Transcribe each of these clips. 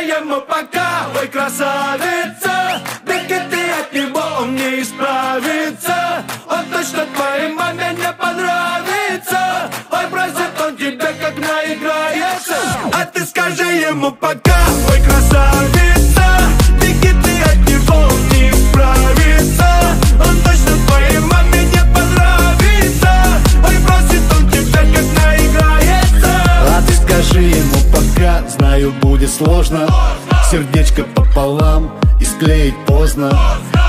ему пока Ой, красавица Беги ты от него, он не исправится. Он точно твоей маме не понравится. Ой, просит он тебя, как наиграется. А ты скажи ему пока Ой, красавица сложно. Сердечко пополам и склеить поздно.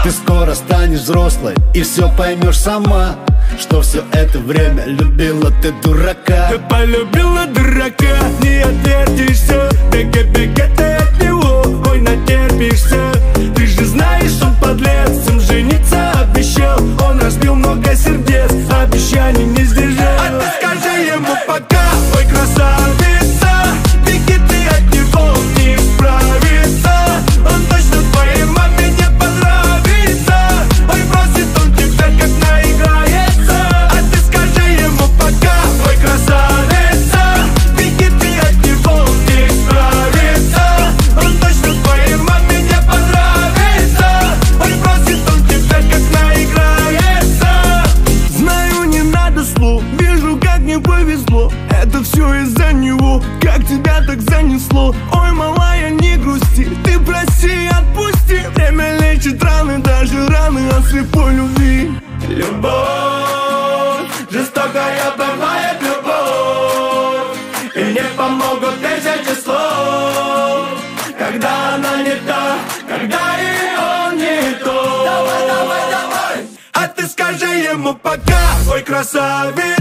Ты скоро станешь взрослой и все поймешь сама. Что все это время любила ты дурака? Ты полюбила дурака, не отвертишься. Бега, бега ты от него, ой, натерпишься. Ты же знаешь, он подлец, им жениться обещал. Он разбил много сердец, обещаний не сдержал. А ты скажи ему пока, ой, красавица слов, вижу, как не повезло. Это все из-за него, как тебя так занесло? Ой, малая, не грусти, ты прости, отпусти. Время лечит раны, даже раны от слепой любви. Любовь, жестокая бывает любовь. И не помогут тысячи слов. Когда она не та, когда и он не то Давай, давай, давай. А ты скажи ему пока, красавица